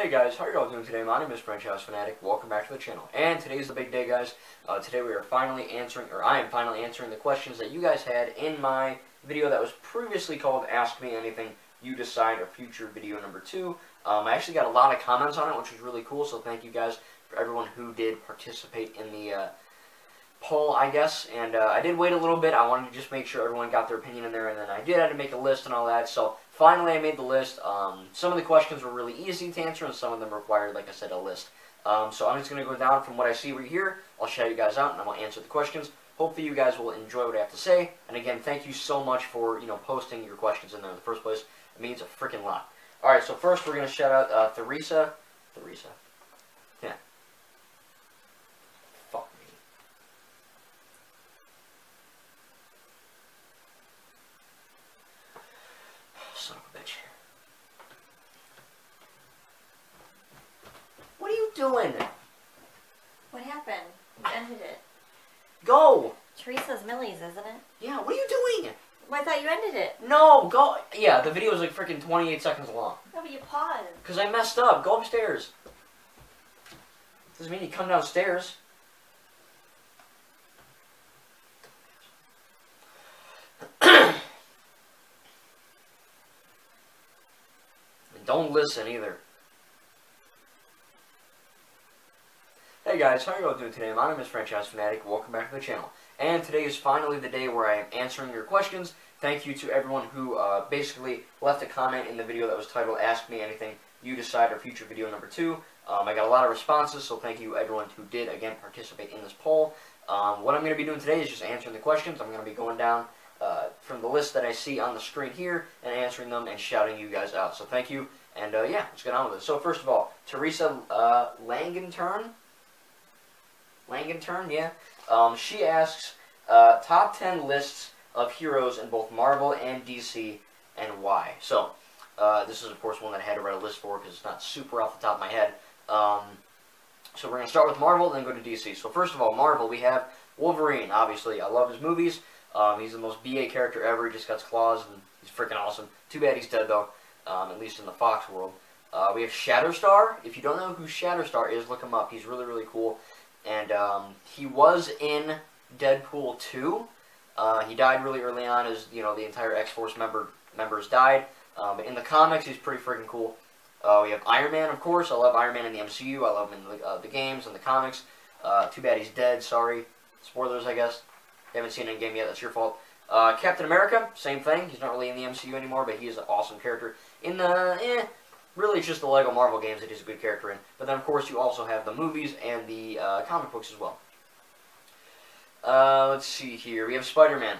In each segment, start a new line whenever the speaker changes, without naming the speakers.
Hey guys, how are you all doing today? My name is Franchise Fanatic. Welcome back to the channel. And today's the big day, guys. Uh, today we are finally answering, or I am finally answering the questions that you guys had in my video that was previously called Ask Me Anything You Decide, or future video number two. Um, I actually got a lot of comments on it, which was really cool, so thank you guys for everyone who did participate in the uh, poll, I guess. And uh, I did wait a little bit. I wanted to just make sure everyone got their opinion in there, and then I did have to make a list and all that. So Finally, I made the list. Um, some of the questions were really easy to answer, and some of them required, like I said, a list. Um, so I'm just going to go down from what I see right here. I'll shout you guys out, and I'm going to answer the questions. Hopefully, you guys will enjoy what I have to say. And again, thank you so much for you know posting your questions in there in the first place. It means a freaking lot. All right, so first we're going to shout out uh, Theresa. Theresa. Yeah. Doing?
What happened? You ended it.
Go!
Teresa's Millie's, isn't it?
Yeah, what are you doing?
Well, I thought you ended it.
No, go. Yeah, the video is like freaking 28 seconds long.
No, but you paused.
Because I messed up. Go upstairs. Doesn't mean you come downstairs. Don't listen either. Hey guys, how are you all doing today? My name is Franchise Fanatic. Welcome back to the channel. And today is finally the day where I am answering your questions. Thank you to everyone who uh, basically left a comment in the video that was titled Ask Me Anything You Decide or future video number two. Um, I got a lot of responses, so thank you everyone who did, again, participate in this poll. Um, what I'm going to be doing today is just answering the questions. I'm going to be going down uh, from the list that I see on the screen here and answering them and shouting you guys out. So thank you, and uh, yeah, let's get on with it. So first of all, Teresa uh, Langenturn Langenturn, yeah. Um, she asks, uh, top 10 lists of heroes in both Marvel and DC, and why. So, uh, this is, of course, one that I had to write a list for because it's not super off the top of my head. Um, so we're going to start with Marvel, then go to DC. So first of all, Marvel, we have Wolverine, obviously. I love his movies. Um, he's the most BA character ever. He just got claws, and he's freaking awesome. Too bad he's dead, though, um, at least in the Fox world. Uh, we have Shatterstar. If you don't know who Shatterstar is, look him up. He's really, really cool and um, he was in Deadpool 2. Uh, he died really early on as, you know, the entire X-Force member members died. Um, but in the comics, he's pretty freaking cool. Uh, we have Iron Man, of course. I love Iron Man in the MCU. I love him in the, uh, the games and the comics. Uh, too bad he's dead. Sorry. Spoilers, I guess. You haven't seen Endgame yet. That's your fault. Uh, Captain America, same thing. He's not really in the MCU anymore, but he is an awesome character. In the, eh, really it's just the Lego Marvel games that he's a good character in. But then, of course, you also have the movies and the uh, comic books as well. Uh, let's see here. We have Spider-Man,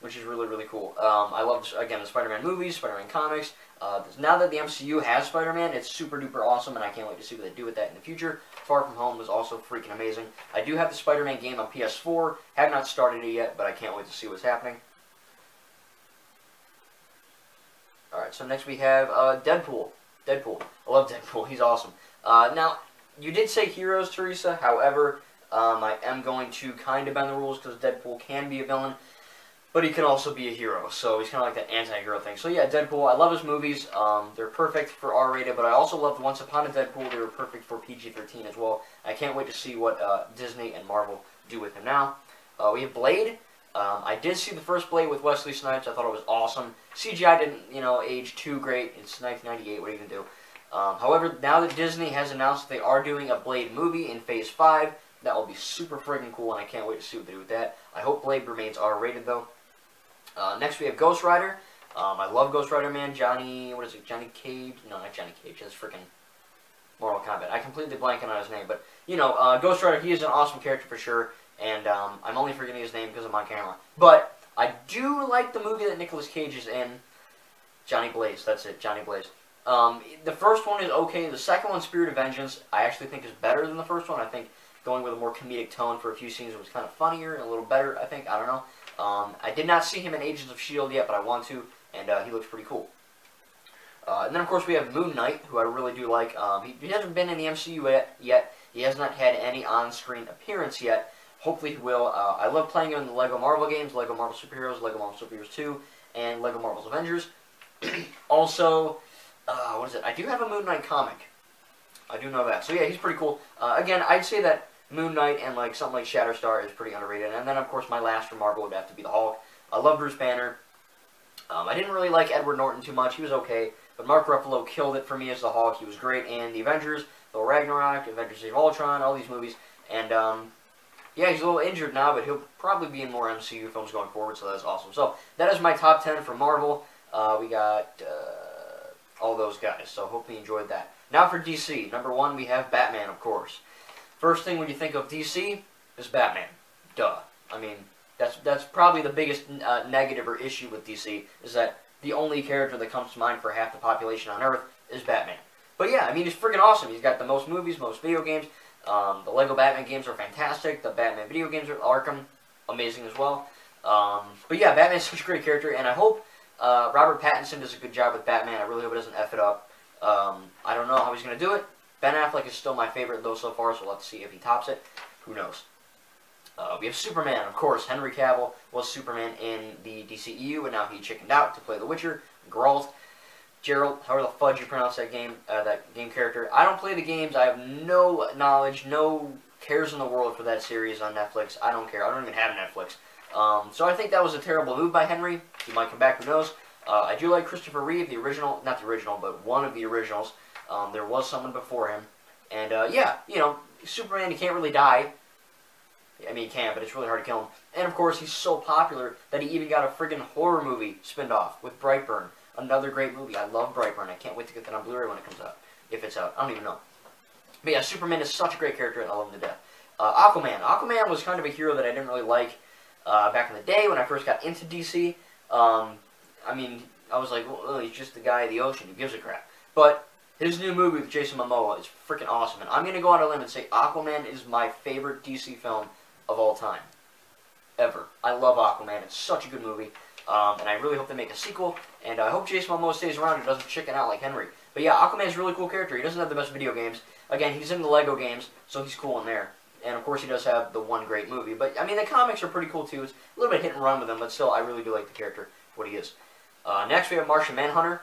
which is really, really cool. Um, I love, again, the Spider-Man movies, Spider-Man comics. Uh, now that the MCU has Spider-Man, it's super duper awesome, and I can't wait to see what they do with that in the future. Far From Home was also freaking amazing. I do have the Spider-Man game on PS4. Have not started it yet, but I can't wait to see what's happening. Alright, so next we have uh, Deadpool. Deadpool. I love Deadpool. He's awesome. Uh, now, you did say heroes, Teresa. However, um, I am going to kind of bend the rules because Deadpool can be a villain, but he can also be a hero. So he's kind of like that anti-hero thing. So yeah, Deadpool. I love his movies. Um, they're perfect for R-rated, but I also loved Once Upon a Deadpool. They were perfect for PG-13 as well. I can't wait to see what uh, Disney and Marvel do with him now. Uh, we have Blade. Um, I did see the first Blade with Wesley Snipes. I thought it was awesome. CGI didn't, you know, age too great. It's 1998. What are you going to do? Um, however, now that Disney has announced they are doing a Blade movie in Phase 5, that will be super friggin' cool, and I can't wait to see what they do with that. I hope Blade remains R-rated, though. Uh, next, we have Ghost Rider. Um, I love Ghost Rider, man. Johnny, what is it, Johnny Cage? No, not Johnny Cage. That's freaking Mortal Kombat. I completely blanking on his name, but, you know, uh, Ghost Rider, he is an awesome character for sure and um, I'm only forgetting his name because I'm on camera. But I do like the movie that Nicolas Cage is in, Johnny Blaze. That's it, Johnny Blaze. Um, the first one is okay. The second one, Spirit of Vengeance, I actually think is better than the first one. I think going with a more comedic tone for a few scenes was kind of funnier and a little better, I think. I don't know. Um, I did not see him in Agents of S.H.I.E.L.D. yet, but I want to, and uh, he looks pretty cool. Uh, and then, of course, we have Moon Knight, who I really do like. Um, he, he, hasn't been in the MCU yet, yet. He has not had any on-screen appearance yet, Hopefully he will. Uh, I love playing him in the Lego Marvel games, Lego Marvel Superheroes, Lego Marvel Superheroes 2, and Lego Marvel's Avengers. also, uh, what is it? I do have a Moon Knight comic. I do know that. So yeah, he's pretty cool. Uh, again, I'd say that Moon Knight and like something like Shatterstar is pretty underrated. And then of course my last from Marvel would have to be the Hulk. I love Bruce Banner. Um, I didn't really like Edward Norton too much. He was okay, but Mark Ruffalo killed it for me as the Hulk. He was great in the Avengers, Thor Ragnarok, Avengers: Age of Ultron, all these movies. And um, yeah, he's a little injured now, but he'll probably be in more MCU films going forward. So that's awesome. So that is my top ten for Marvel. Uh, we got uh, all those guys. So hope you enjoyed that. Now for DC. Number one, we have Batman, of course. First thing when you think of DC is Batman. Duh. I mean, that's that's probably the biggest uh, negative or issue with DC is that the only character that comes to mind for half the population on Earth is Batman. But yeah, I mean, he's freaking awesome. He's got the most movies, most video games. Um, the Lego Batman games are fantastic. The Batman video games are Arkham, amazing as well. Um, but yeah, Batman's such a great character, and I hope uh, Robert Pattinson does a good job with Batman. I really hope he doesn't f it up. Um, I don't know how he's going to do it. Ben Affleck is still my favorite though so far, so we'll have to see if he tops it. Who knows? Uh, we have Superman, of course. Henry Cavill was Superman in the DCEU, and now he chickened out to play The Witcher. Geralt, Gerald, however the fudge you pronounce that game, uh, that game character. I don't play the games. I have no knowledge, no cares in the world for that series on Netflix. I don't care. I don't even have Netflix. Um, so I think that was a terrible move by Henry. He might come back. Who knows? Uh, I do like Christopher Reeve, the original, not the original, but one of the originals. Um, there was someone before him. And uh, yeah, you know, Superman, he can't really die. I mean, he can, but it's really hard to kill him. And of course, he's so popular that he even got a friggin' horror movie spinned off with Brightburn. Another great movie. I love Brightburn. I can't wait to get that on Blu-ray when it comes out. If it's out. I don't even know. But yeah, Superman is such a great character and I love him to death. Uh, Aquaman. Aquaman was kind of a hero that I didn't really like uh, back in the day when I first got into DC. Um, I mean, I was like, well, he's just the guy of the ocean. Who gives a crap? But his new movie with Jason Momoa is freaking awesome. And I'm going to go on a limb and say Aquaman is my favorite DC film of all time. Ever. I love Aquaman. It's such a good movie. Um, and I really hope they make a sequel. And I hope Jason Momoa stays around and doesn't chicken out like Henry. But yeah, Aquaman is a really cool character. He doesn't have the best video games. Again, he's in the Lego games, so he's cool in there. And of course, he does have the one great movie. But I mean, the comics are pretty cool too. It's a little bit hit and run with him, but still, I really do like the character what he is. Uh, next, we have Martian Manhunter.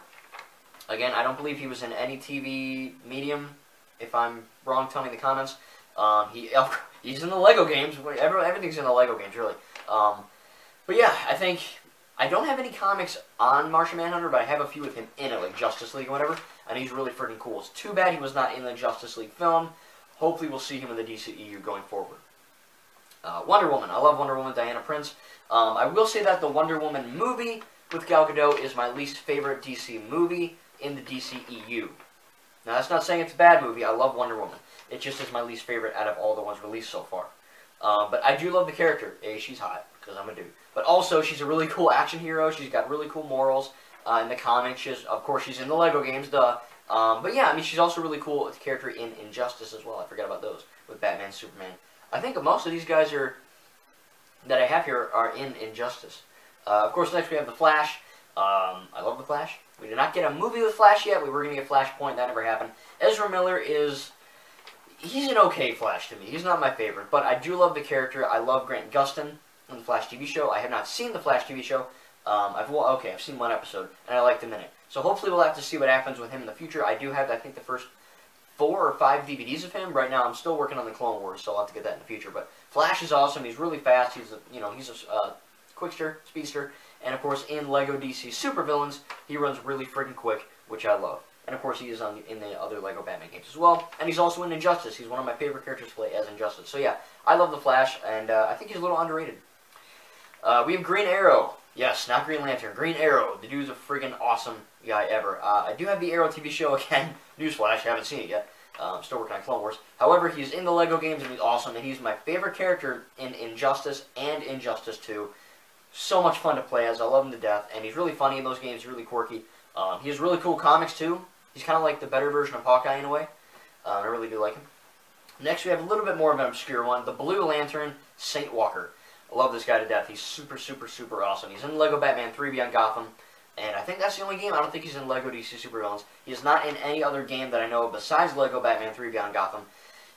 Again, I don't believe he was in any TV medium. If I'm wrong, tell me in the comments. Um, he he's in the Lego games. Everything's in the Lego games, really. Um, but yeah, I think I don't have any comics on Martian Manhunter, but I have a few with him in it, like Justice League or whatever, and he's really freaking cool. It's too bad he was not in the Justice League film. Hopefully, we'll see him in the DCEU going forward. Uh, Wonder Woman. I love Wonder Woman, Diana Prince. Um, I will say that the Wonder Woman movie with Gal Gadot is my least favorite DC movie in the DCEU. Now, that's not saying it's a bad movie. I love Wonder Woman. It just is my least favorite out of all the ones released so far. Um, but I do love the character. A, she's hot, because I'm a dude. But also, she's a really cool action hero. She's got really cool morals uh, in the comics. She's, of course, she's in the Lego games, duh. Um, but yeah, I mean, she's also really cool character in Injustice as well. I forgot about those with Batman, Superman. I think most of these guys are that I have here are in Injustice. Uh, of course, next we have the Flash. Um, I love the Flash. We did not get a movie with Flash yet. We were going to get Flashpoint. That never happened. Ezra Miller is he's an okay Flash to me. He's not my favorite, but I do love the character. I love Grant Gustin on the Flash TV show. I have not seen the Flash TV show. Um, I've well, okay, I've seen one episode, and I liked him in it. So hopefully we'll have to see what happens with him in the future. I do have, I think, the first four or five DVDs of him. Right now, I'm still working on the Clone Wars, so I'll have to get that in the future. But Flash is awesome. He's really fast. He's a, you know, he's a uh, quickster, speedster, and of course in Lego DC Supervillains, he runs really freaking quick, which I love. And of course, he is on in the other Lego Batman games as well. And he's also in Injustice. He's one of my favorite characters to play as Injustice. So yeah, I love the Flash, and uh, I think he's a little underrated. Uh, we have Green Arrow. Yes, not Green Lantern. Green Arrow. The dude's a friggin' awesome guy ever. Uh, I do have the Arrow TV show again. Newsflash, haven't seen it yet. Um, still working on Clone Wars. However, he's in the Lego games and he's awesome, and he's my favorite character in Injustice and Injustice 2. So much fun to play as. I love him to death, and he's really funny in those games. He's really quirky. Um, he has really cool comics too. He's kind of like the better version of Hawkeye in a way. Uh, I really do like him. Next, we have a little bit more of an obscure one, the Blue Lantern Saint Walker. I love this guy to death. He's super, super, super awesome. He's in Lego Batman 3 Beyond Gotham, and I think that's the only game. I don't think he's in Lego DC Supervillains. He is not in any other game that I know of besides Lego Batman 3 Beyond Gotham.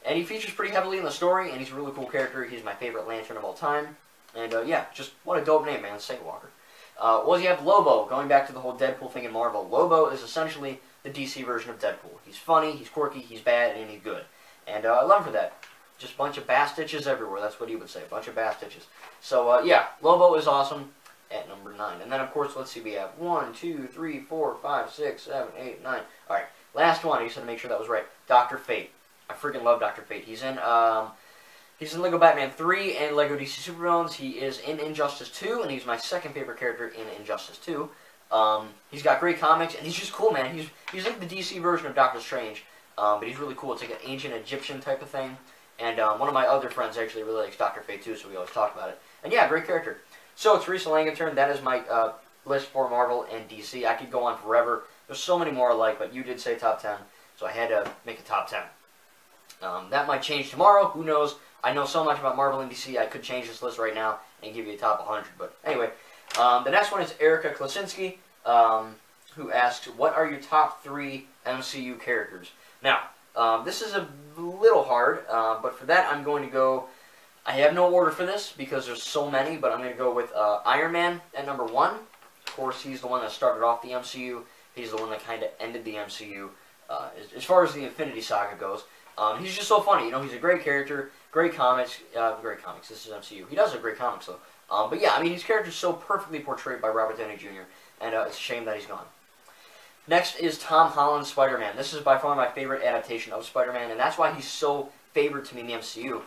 And he features pretty heavily in the story, and he's a really cool character. He's my favorite Lantern of all time. And uh, yeah, just what a dope name, man, Saint Walker. Uh, well, you have Lobo, going back to the whole Deadpool thing in Marvel. Lobo is essentially the DC version of Deadpool. He's funny, he's quirky, he's bad, and he's good. And uh, I love him for that. Just a bunch of bastiches everywhere. That's what he would say. A bunch of bastiches. So, uh, yeah, Lobo is awesome at number 9. And then, of course, let's see, we have one, two, three, four, five, six, seven, eight, nine. All right, last one. I just had to make sure that was right. Dr. Fate. I freaking love Dr. Fate. He's in um, he's in Lego Batman 3 and Lego DC Supervillains. He is in Injustice 2, and he's my second favorite character in Injustice 2. Um, he's got great comics, and he's just cool, man. He's he's like the DC version of Doctor Strange, um, but he's really cool. It's like an ancient Egyptian type of thing. And um, one of my other friends actually really likes Doctor Fate too, so we always talk about it. And yeah, great character. So Teresa Langenturn, that is my uh, list for Marvel and DC. I could go on forever. There's so many more I like, but you did say top 10, so I had to make a top 10. Um, that might change tomorrow. Who knows? I know so much about Marvel and DC, I could change this list right now and give you a top 100. But anyway, um, the next one is Erica Klasinski, um, who asks, what are your top three MCU characters? Now, um, this is a little hard, uh, but for that I'm going to go... I have no order for this because there's so many, but I'm going to go with uh, Iron Man at number one. Of course, he's the one that started off the MCU. He's the one that kind of ended the MCU uh, as, as, far as the Infinity Saga goes. Um, he's just so funny. You know, he's a great character, great comics, uh, great comics. This is MCU. He does have great comics though. Um, but yeah, I mean, his character is so perfectly portrayed by Robert Downey Jr. And uh, it's a shame that he's gone. Next is Tom Holland's Spider-Man. This is by far my favorite adaptation of Spider-Man, and that's why he's so favored to me in the MCU.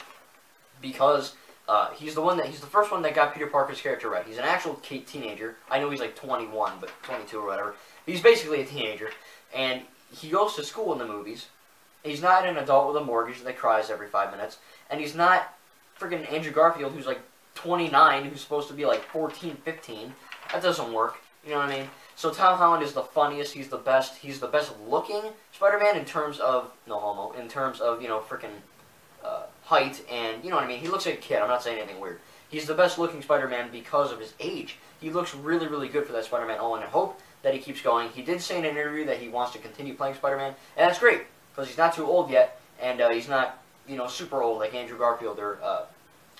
Because uh, he's the one that he's the first one that got Peter Parker's character right. He's an actual teenager. I know he's like 21, but 22 or whatever. He's basically a teenager, and he goes to school in the movies. He's not an adult with a mortgage that cries every five minutes, and he's not freaking Andrew Garfield, who's like 29, who's supposed to be like 14, 15. That doesn't work. You know what I mean? So Tom Holland is the funniest. He's the best. He's the best looking Spider-Man in terms of no homo. In terms of you know freaking uh, height and you know what I mean. He looks like a kid. I'm not saying anything weird. He's the best looking Spider-Man because of his age. He looks really really good for that Spider-Man. And I hope that he keeps going. He did say in an interview that he wants to continue playing Spider-Man, and that's great because he's not too old yet, and uh, he's not you know super old like Andrew Garfield or uh,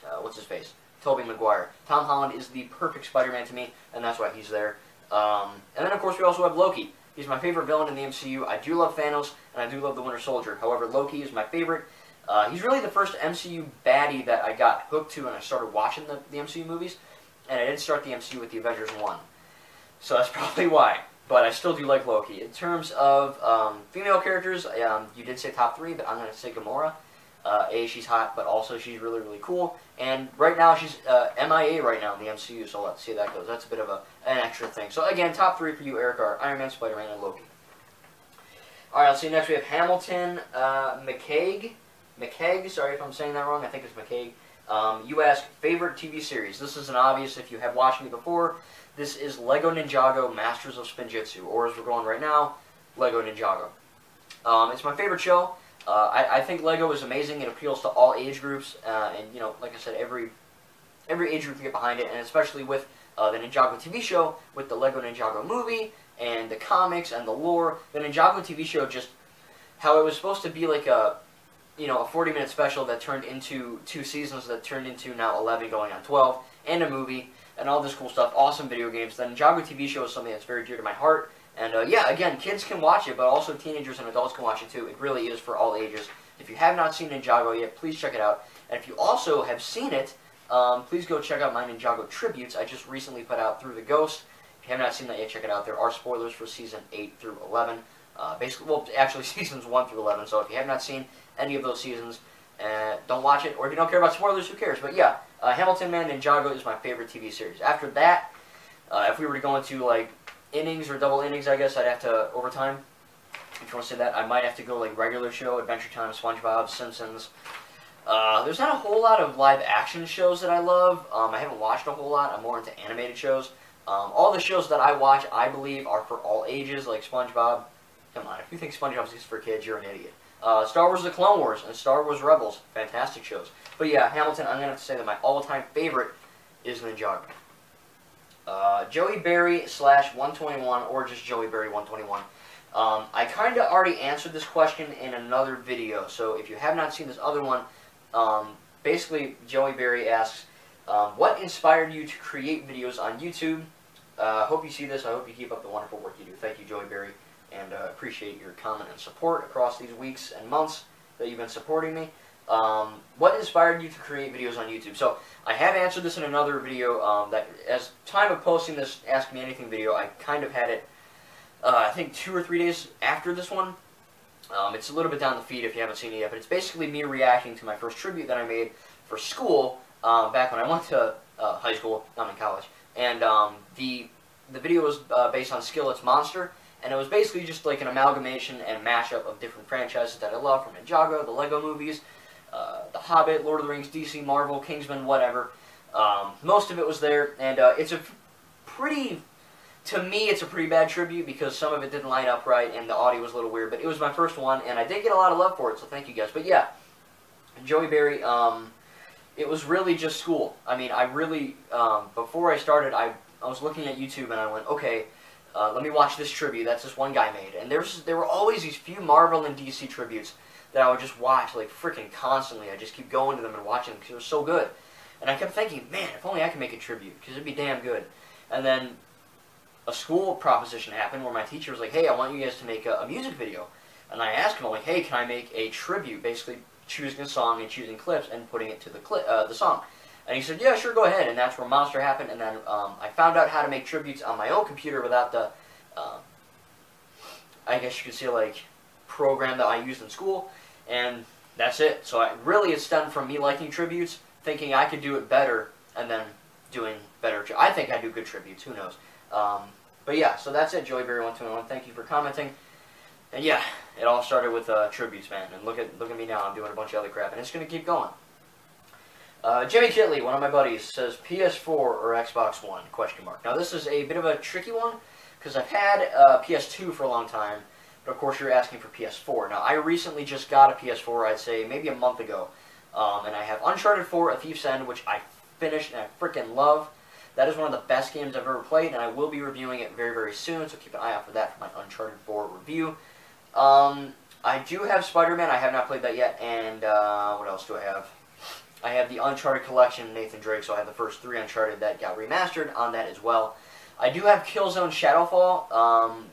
uh what's his face. Tobey Maguire. Tom Holland is the perfect Spider-Man to me, and that's why he's there. Um, and then, of course, we also have Loki. He's my favorite villain in the MCU. I do love Thanos, and I do love the Winter Soldier. However, Loki is my favorite. Uh, he's really the first MCU baddie that I got hooked to and I started watching the, the MCU movies. And I didn't start the MCU with the Avengers 1. So that's probably why. But I still do like Loki. In terms of um, female characters, um, you did say top three, but I'm going to say Gamora. Uh, a, she's hot, but also she's really, really cool. And right now, she's uh, MIA right now in the MCU, so let's see how that goes. That's a bit of a, an extra thing. So again, top three for you, Eric, are Iron Man, Spider-Man, and Loki. Alright, let's see. You next we have Hamilton uh, McCaig. McCaig, sorry if I'm saying that wrong. I think it's McCaig. Um, you ask, favorite TV series. This is an obvious if you have watched me before. This is Lego Ninjago Masters of Spinjitzu, or as we're going right now, Lego Ninjago. Um, it's my favorite show. Uh, I, I, think Lego is amazing. It appeals to all age groups, uh, and you know, like I said, every every age group can get behind it, and especially with uh, the Ninjago TV show, with the Lego Ninjago movie, and the comics and the lore. The Ninjago TV show just how it was supposed to be like a you know a 40 minute special that turned into two seasons that turned into now 11 going on 12 and a movie and all this cool stuff. Awesome video games. The Ninjago TV show is something that's very dear to my heart. And uh, yeah, again, kids can watch it, but also teenagers and adults can watch it too. It really is for all ages. If you have not seen Ninjago yet, please check it out. And if you also have seen it, um, please go check out my Ninjago tributes I just recently put out through the Ghost. If you have not seen that yet, check it out. There are spoilers for season 8 through 11. Uh, basically, well, actually seasons 1 through 11. So if you have not seen any of those seasons, uh, don't watch it. Or if you don't care about spoilers, who cares? But yeah, uh, Hamilton Man Ninjago is my favorite TV series. After that, uh, if we were to go into like innings or double innings, I guess I'd have to overtime. If you want to say that, I might have to go like regular show, Adventure Time, SpongeBob, Simpsons. Uh, there's not a whole lot of live action shows that I love. Um, I haven't watched a whole lot. I'm more into animated shows. Um, all the shows that I watch, I believe, are for all ages, like SpongeBob. Come on, if you think SpongeBob is for kids, you're an idiot. Uh, Star Wars The Clone Wars and Star Wars Rebels, fantastic shows. But yeah, Hamilton, I'm going to have to say that my all-time favorite is Ninjago. Uh, Joey Berry slash 121 or just Joey Berry 121. Um, I kind of already answered this question in another video, so if you have not seen this other one, um, basically Joey Berry asks, um, what inspired you to create videos on YouTube? I uh, hope you see this. I hope you keep up the wonderful work you do. Thank you, Joey Berry. and uh, appreciate your comment and support across these weeks and months that you've been supporting me. Um, what inspired you to create videos on YouTube? So I have answered this in another video. Um, that as time of posting this Ask Me Anything video, I kind of had it. Uh, I think two or three days after this one. Um, it's a little bit down the feed if you haven't seen it yet, but it's basically me reacting to my first tribute that I made for school um, back when I went to uh, high school. I'm in college, and um, the the video was uh, based on Skillet's Monster, and it was basically just like an amalgamation and mashup of different franchises that I love, from Ninjago, the Lego movies, uh, The Hobbit, Lord of the Rings, DC, Marvel, Kingsman, whatever. Um, most of it was there, and uh, it's a pretty, to me, it's a pretty bad tribute because some of it didn't line up right and the audio was a little weird, but it was my first one, and I did get a lot of love for it, so thank you guys. But yeah, Joey Berry, um, it was really just school. I mean, I really, um, before I started, I, I was looking at YouTube and I went, okay, uh, let me watch this tribute that's this one guy made. And there's there were always these few Marvel and DC tributes that I would just watch like freaking constantly. I just keep going to them and watching them because it was so good. And I kept thinking, man, if only I could make a tribute because it'd be damn good. And then a school proposition happened where my teacher was like, hey, I want you guys to make a, a music video. And I asked him, I'm like, hey, can I make a tribute? Basically choosing a song and choosing clips and putting it to the clip, uh, the song. And he said, yeah, sure, go ahead. And that's where Monster happened. And then um, I found out how to make tributes on my own computer without the, uh, I guess you could say, like, program that I used in school. And that's it. So I, really it stemmed from me liking tributes, thinking I could do it better, and then doing better. I think I do good tributes. Who knows? Um, but yeah, so that's it, Joey Berry 121. Thank you for commenting. And yeah, it all started with uh, tributes, man. And look at look at me now. I'm doing a bunch of other crap, and it's gonna keep going. Uh, Jimmy Kitley, one of my buddies, says PS4 or Xbox One? Question mark. Now this is a bit of a tricky one because I've had uh, PS2 for a long time, but of course you're asking for PS4. Now I recently just got a PS4. I'd say maybe a month ago, um, and I have Uncharted 4: A Thief's End, which I finished and I freaking love. That is one of the best games I've ever played, and I will be reviewing it very, very soon, so keep an eye out for that for my Uncharted 4 review. Um, I do have Spider-Man. I have not played that yet, and uh, what else do I have? I have the Uncharted collection, Nathan Drake, so I have the first three Uncharted that got remastered on that as well. I do have Killzone Shadowfall. Um,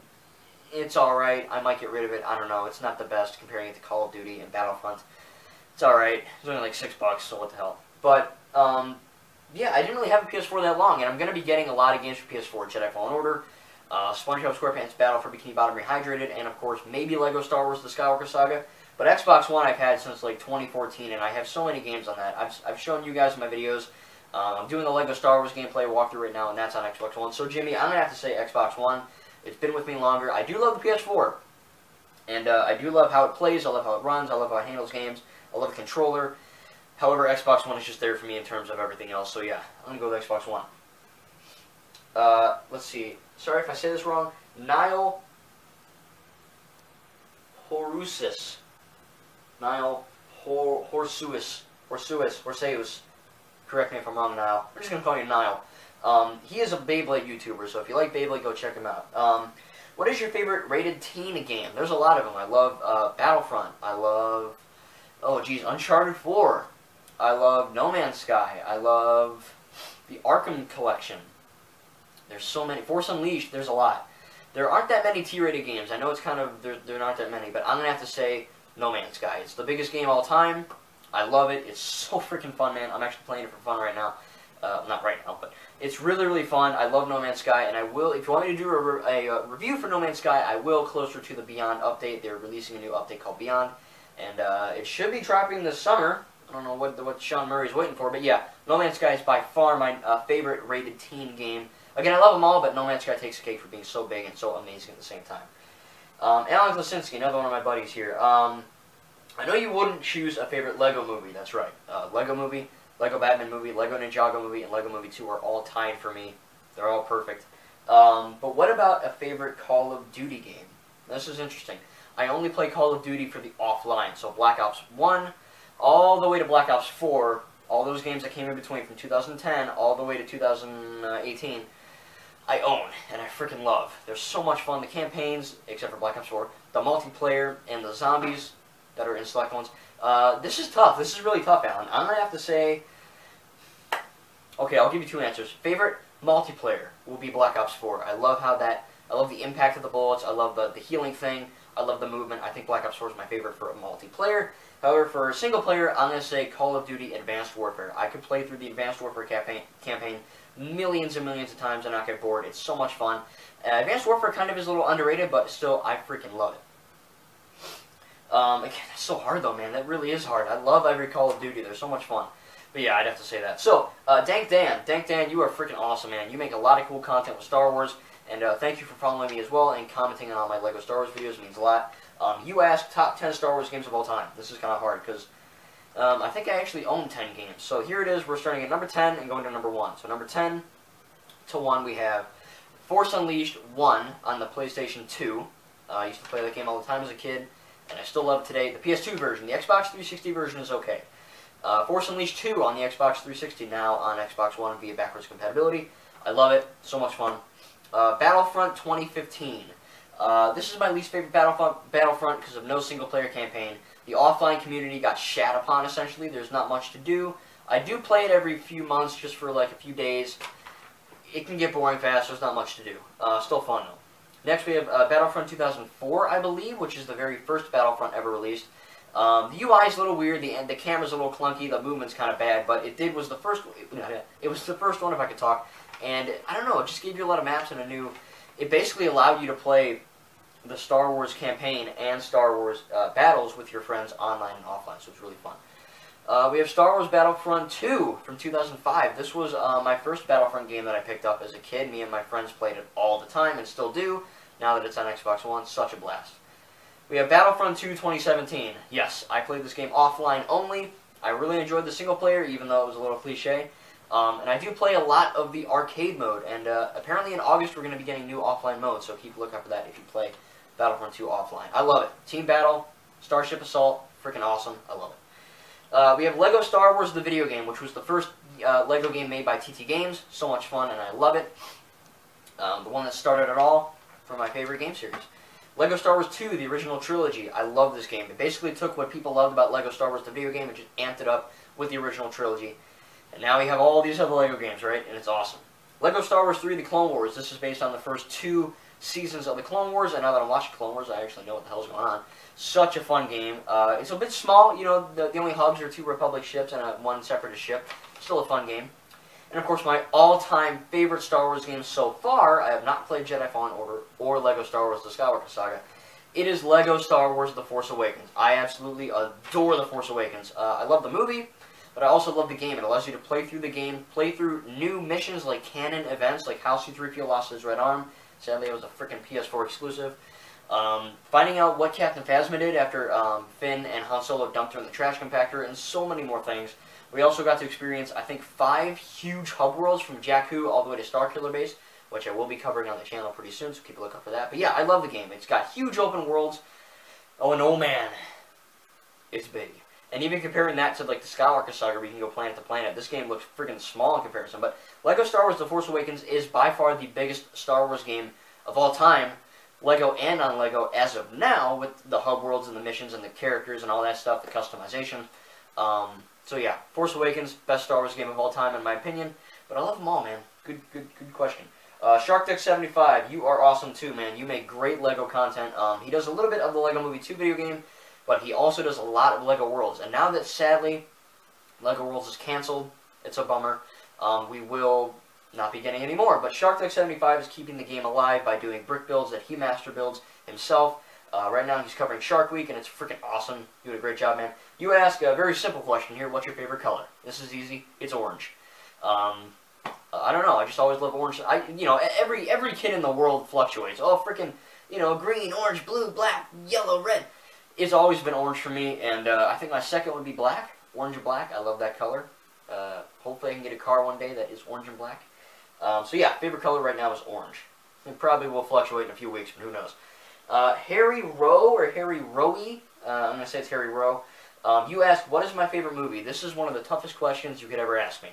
it's alright. I might get rid of it. I don't know. It's not the best comparing it to Call of Duty and Battlefront. It's alright. It's only like six bucks, so what the hell. But, um, yeah, I didn't really have a PS4 that long, and I'm going to be getting a lot of games for PS4. Jedi Fallen Order, uh, SpongeBob SquarePants Battle for Bikini Bottom Rehydrated, and of course, maybe Lego Star Wars The Skywalker Saga. But Xbox One I've had since like 2014, and I have so many games on that. I've, I've shown you guys in my videos. Um, I'm doing the Lego Star Wars gameplay walkthrough right now, and that's on Xbox One. So, Jimmy, I'm going to have to say Xbox One. It's been with me longer. I do love the PS4, and uh, I do love how it plays. I love how it runs. I love how it handles games. I love the controller. However, Xbox One is just there for me in terms of everything else. So, yeah, I'm going to go with Xbox One. Uh, let's see. Sorry if I say this wrong. Niall Horusis. Niall Hor Horsuis. Horsuis. Horseus. Correct me if I'm wrong, Niall. We're just going to call you Niall. Um, he is a Beyblade YouTuber, so if you like Beyblade, go check him out. Um, what is your favorite rated teen game? There's a lot of them. I love uh, Battlefront. I love, oh geez, Uncharted 4. I love No Man's Sky. I love the Arkham Collection. There's so many. Force Unleashed, there's a lot. There aren't that many T-rated games. I know it's kind of, there, there aren't that many, but I'm going to have to say No Man's Sky. It's the biggest game of all time. I love it. It's so freaking fun, man. I'm actually playing it for fun right now. Uh, not right now, but it's really, really fun. I love No Man's Sky, and I will, if you want me to do a, a, a review for No Man's Sky, I will closer to the Beyond update. They're releasing a new update called Beyond, and uh, it should be dropping this summer. I don't know what what Sean Murray's waiting for, but yeah, No Man's Sky is by far my uh, favorite rated teen game. Again, I love them all, but No Man's Sky takes the cake for being so big and so amazing at the same time. Um, Alan Klasinski, another one of my buddies here. Um, I know you wouldn't choose a favorite Lego movie. That's right. Uh, Lego movie, Lego Batman movie, Lego Ninjago movie, and Lego Movie 2 are all tied for me. They're all perfect. Um, but what about a favorite Call of Duty game? This is interesting. I only play Call of Duty for the offline, so Black Ops 1 all the way to Black Ops 4, all those games that came in between from 2010 all the way to 2018, I own and I freaking love. They're so much fun. The campaigns, except for Black Ops 4, the multiplayer, and the zombies are in select ones. Uh, this is tough. This is really tough, Alan. I'm going to have to say... Okay, I'll give you two answers. Favorite multiplayer will be Black Ops 4. I love how that I love the impact of the bullets. I love the, the healing thing. I love the movement. I think Black Ops 4 is my favorite for a multiplayer. However, for a single player, I'm going to say Call of Duty Advanced Warfare. I could play through the Advanced Warfare campaign, campaign millions and millions of times and not get bored. It's so much fun. Uh, Advanced Warfare kind of is a little underrated, but still, I freaking love it. Um, again, that's so hard though, man. That really is hard. I love every Call of Duty. They're so much fun. But yeah, I'd have to say that. So, uh, Dank Dan. Dank Dan, you are freaking awesome, man. You make a lot of cool content with Star Wars. And uh, thank you for following me as well and commenting on all my LEGO Star Wars videos. It means a lot. Um, you asked top 10 Star Wars games of all time. This is kind of hard because um, I think I actually own 10 games. So here it is. We're starting at number 10 and going to number 1. So number 10 to 1 we have Force Unleashed 1 on the PlayStation 2. Uh, I used to play that game all the time as a kid and I still love today. The PS2 version, the Xbox 360 version is okay. Uh, Force Unleashed 2 on the Xbox 360 now on Xbox One via backwards compatibility. I love it. So much fun. Uh, Battlefront 2015. Uh, this is my least favorite Battlefront Battlefront because of no single player campaign. The offline community got shat upon essentially. There's not much to do. I do play it every few months just for like a few days. It can get boring fast. There's not much to do. Uh, still fun though. Next, we have uh, Battlefront 2004, I believe, which is the very first Battlefront ever released. Um, the UI is a little weird. The the camera's a little clunky. The movement's kind of bad, but it did was the first. It was the first one, if I could talk. And I don't know. It just gave you a lot of maps and a new. It basically allowed you to play the Star Wars campaign and Star Wars uh, battles with your friends online and offline. So it's really fun. Uh, we have Star Wars Battlefront 2 from 2005. This was uh, my first Battlefront game that I picked up as a kid. Me and my friends played it all the time and still do. Now that it's on Xbox One, such a blast. We have Battlefront 2 2017. Yes, I played this game offline only. I really enjoyed the single player, even though it was a little cliche. Um, and I do play a lot of the arcade mode, and uh, apparently in August we're going to be getting new offline modes, so keep a lookout for that if you play Battlefront 2 offline. I love it. Team Battle, Starship Assault, freaking awesome. I love it. Uh, we have Lego Star Wars the video game, which was the first uh, Lego game made by TT Games. So much fun, and I love it. Um, the one that started it all for my favorite game series. Lego Star Wars 2, the original trilogy. I love this game. It basically took what people loved about Lego Star Wars the video game and just amped it up with the original trilogy. And now we have all these other Lego games, right? And it's awesome. Lego Star Wars 3, The Clone Wars. This is based on the first two seasons of the Clone Wars, and now that I'm watching Clone Wars, I actually know what the hell's going on. Such a fun game. Uh, it's a bit small, you know, the, the only hubs are two Republic ships and a, one separatist ship. Still a fun game. And of course, my all-time favorite Star Wars game so far, I have not played Jedi Fallen Order or Lego Star Wars The Skywalker Saga. It is Lego Star Wars The Force Awakens. I absolutely adore The Force Awakens. Uh, I love the movie, but I also love the game. It allows you to play through the game, play through new missions like canon events, like how C-3PO lost his right arm, Sadly, it was a freaking PS4 exclusive. Um, finding out what Captain Phasma did after um, Finn and Han Solo dumped her in the trash compactor, and so many more things. We also got to experience, I think, five huge hub worlds from Jakku all the way to Starkiller Base, which I will be covering on the channel pretty soon, so keep a lookout for that. But yeah, I love the game. It's got huge open worlds. Oh, and oh man, it's big. And even comparing that to like the Skywalker Saga, you can go planet to planet, this game looks freaking small in comparison. But Lego Star Wars: The Force Awakens is by far the biggest Star Wars game of all time, Lego and non-Lego as of now, with the hub worlds and the missions and the characters and all that stuff, the customization. Um, so yeah, Force Awakens, best Star Wars game of all time in my opinion. But I love them all, man. Good, good, good question. Uh, Shark Duck 75, you are awesome too, man. You make great Lego content. Um, he does a little bit of the Lego Movie 2 video game, but he also does a lot of Lego Worlds. And now that sadly Lego Worlds is canceled, it's a bummer. Um, we will not be getting any more. But Shark Duck 75 is keeping the game alive by doing brick builds that he master builds himself. Uh, right now he's covering Shark Week, and it's freaking awesome. You did a great job, man. You ask a very simple question here. What's your favorite color? This is easy. It's orange. Um, I don't know. I just always love orange. I, you know, every every kid in the world fluctuates. Oh, freaking, you know, green, orange, blue, black, yellow, red. It's always been orange for me, and uh, I think my second would be black. Orange and black. I love that color. Uh, hopefully I can get a car one day that is orange and black. Um, so yeah, favorite color right now is orange. It probably will fluctuate in a few weeks, but who knows. Uh, Harry Rowe, or Harry Rowe, uh, I'm going to say it's Harry Rowe. Um, you asked, what is my favorite movie? This is one of the toughest questions you could ever ask me.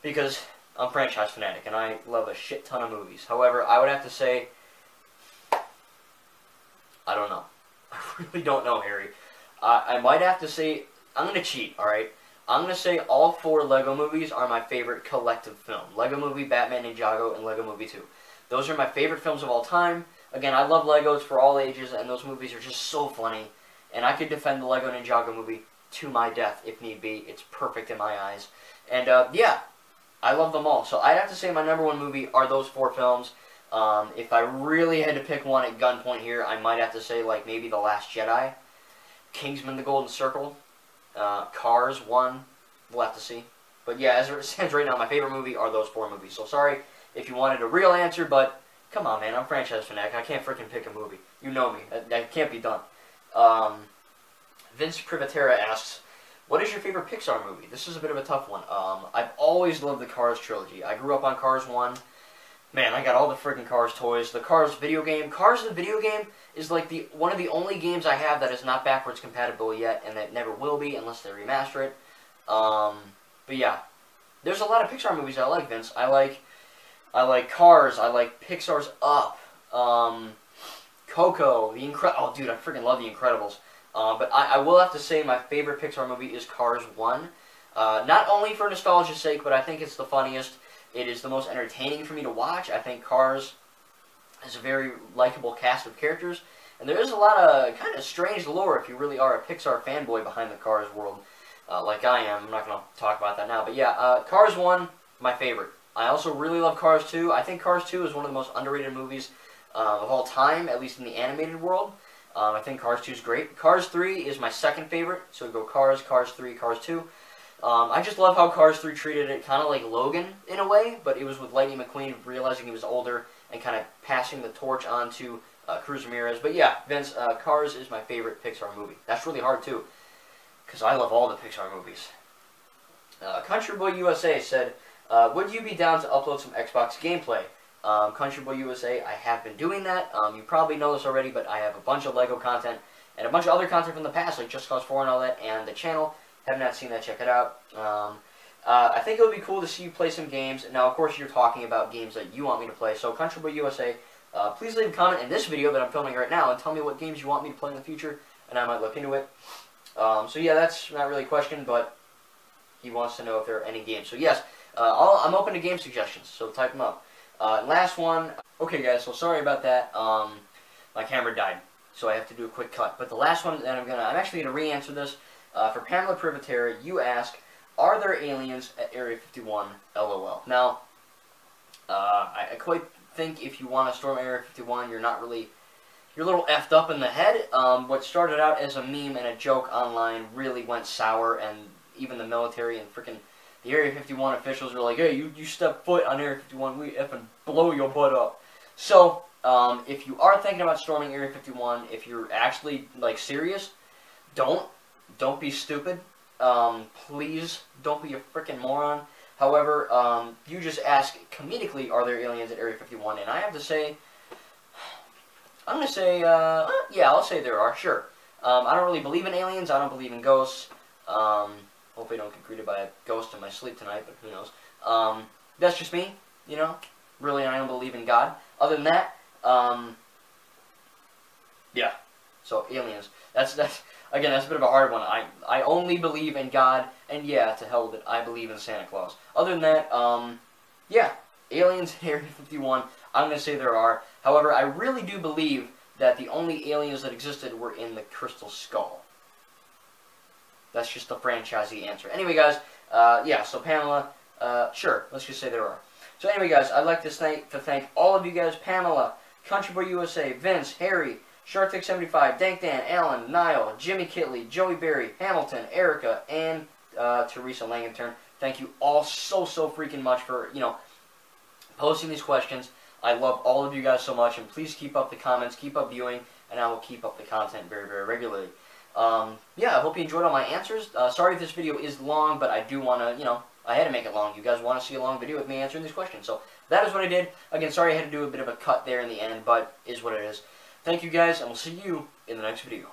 Because I'm franchise fanatic, and I love a shit ton of movies. However, I would have to say, I don't know. I really don't know, Harry. Uh, I might have to say, I'm going to cheat, alright? I'm going to say all four LEGO movies are my favorite collective film. LEGO Movie, Batman Ninjago, and LEGO Movie 2. Those are my favorite films of all time. Again, I love Legos for all ages, and those movies are just so funny. And I could defend the Lego Ninjago movie to my death if need be. It's perfect in my eyes. And uh, yeah, I love them all. So I'd have to say my number one movie are those four films. Um, if I really had to pick one at gunpoint here, I might have to say like maybe The Last Jedi, Kingsman: The Golden Circle, uh, Cars One. We'll have to see. But yeah, as it stands right now, my favorite movie are those four movies. So sorry if you wanted a real answer, but come on, man, I'm franchise fanatic. I can't freaking pick a movie. You know me. That, that can't be done. Um, Vince Privatera asks, what is your favorite Pixar movie? This is a bit of a tough one. Um, I've always loved the Cars trilogy. I grew up on Cars 1. Man, I got all the freaking Cars toys. The Cars video game. Cars the video game is like the one of the only games I have that is not backwards compatible yet, and that never will be unless they remaster it. Um, but yeah, there's a lot of Pixar movies I like, Vince. I like, I like Cars. I like Pixar's Up. Um, Coco. The Incre- Oh, dude, I freaking love The Incredibles. Uh, but I, I, will have to say my favorite Pixar movie is Cars 1. Uh, not only for nostalgia's sake, but I think it's the funniest. It is the most entertaining for me to watch. I think Cars has a very likable cast of characters. And there is a lot of kind of strange lore if you really are a Pixar fanboy behind the Cars world, uh, like I am. I'm not going to talk about that now. But yeah, uh, Cars 1, my favorite. I also really love Cars 2. I think Cars 2 is one of the most underrated movies uh, of all time, at least in the animated world. Um, I think Cars 2 is great. Cars 3 is my second favorite. So go Cars, Cars 3, Cars 2. Um, I just love how Cars 3 treated it kind of like Logan in a way, but it was with Lightning McQueen realizing he was older and kind of passing the torch on to uh, Cruz Ramirez. But yeah, Vince, uh, Cars is my favorite Pixar movie. That's really hard too, because I love all the Pixar movies. Uh, Country Boy USA said, uh, would you be down to upload some Xbox gameplay? Um, Country Boy USA, I have been doing that. Um, you probably know this already, but I have a bunch of LEGO content and a bunch of other content from the past, like Just Cause 4 and all that, and the channel. Have not seen that, check it out. Um, uh, I think it would be cool to see you play some games. Now, of course, you're talking about games that you want me to play. So, Country Boy USA, uh, please leave a comment in this video that I'm filming right now and tell me what games you want me to play in the future, and I might look into it. Um, so, yeah, that's not really a question, but he wants to know if there are any games. So, yes, uh, I'm open to game suggestions, so type them up. Uh, last one. Okay, guys, so sorry about that. Um, my camera died, so I have to do a quick cut. But the last one that I'm gonna, I'm actually gonna re-answer this. Uh, for Pamela Privatera, you ask, are there aliens at Area 51? LOL. Now, uh, I, I, quite think if you want to storm Area 51, you're not really, you're a little effed up in the head. Um, what started out as a meme and a joke online really went sour, and even the military and freaking the Area 51 officials were like, hey, you, you step foot on Area 51, we effing blow your butt up. So, um, if you are thinking about storming Area 51, if you're actually, like, serious, don't, don't be stupid. Um, please don't be a freaking moron. However, um, you just ask comedically, are there aliens at Area 51? And I have to say, I'm going to say, uh, yeah, I'll say there are, sure. Um, I don't really believe in aliens. I don't believe in ghosts. Um, Hopefully I don't get greeted by a ghost in my sleep tonight, but who knows. Um, that's just me, you know. Really, I don't believe in God. Other than that, um, yeah. So aliens. That's that's again. That's a bit of a hard one. I I only believe in God, and yeah, to hell with it. I believe in Santa Claus. Other than that, um, yeah, aliens in Area 51. I'm gonna say there are. However, I really do believe that the only aliens that existed were in the Crystal Skull. That's just the franchisee answer. Anyway, guys, uh, yeah, so Pamela, uh, sure, let's just say there are. So anyway, guys, I'd like to thank, to thank all of you guys, Pamela, Country Boy USA, Vince, Harry, Shark75, Dank Dan, Alan, Niall, Jimmy Kitley, Joey Berry, Hamilton, Erica, and uh, Teresa Langenturn. Thank you all so, so freaking much for, you know, posting these questions. I love all of you guys so much, and please keep up the comments, keep up viewing, and I will keep up the content very, very regularly. Um, yeah, I hope you enjoyed all my answers. Uh, sorry if this video is long, but I do want to, you know, I had to make it long. You guys want to see a long video with me answering these questions. So that is what I did. Again, sorry I had to do a bit of a cut there in the end, but is what it is. Thank you guys, and we'll see you in the next video.